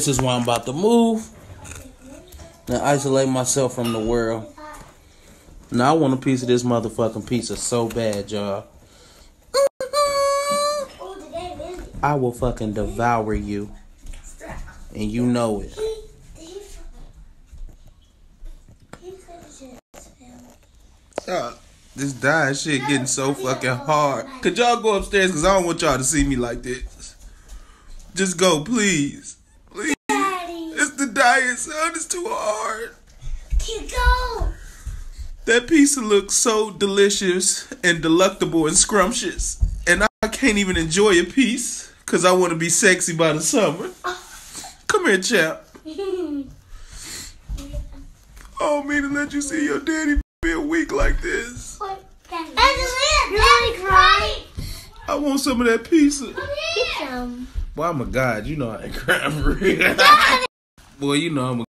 This is why I'm about to move. And isolate myself from the world. Now I want a piece of this motherfucking pizza so bad, y'all. I will fucking devour you. And you know it. Y'all, this dying shit getting so fucking hard. Could y'all go upstairs? Because I don't want y'all to see me like this. Just go, please. Please. It's the dying son. It's too hard. Go. That pizza looks so delicious and delectable and scrumptious. And I can't even enjoy a piece because I want to be sexy by the summer. Come here, chap. I don't mean to let you see your daddy feel weak like this. Really cry? I want some of that pizza. Get some. Boy, I'm a god. You know I ain't crying for real. Boy, you know I'm a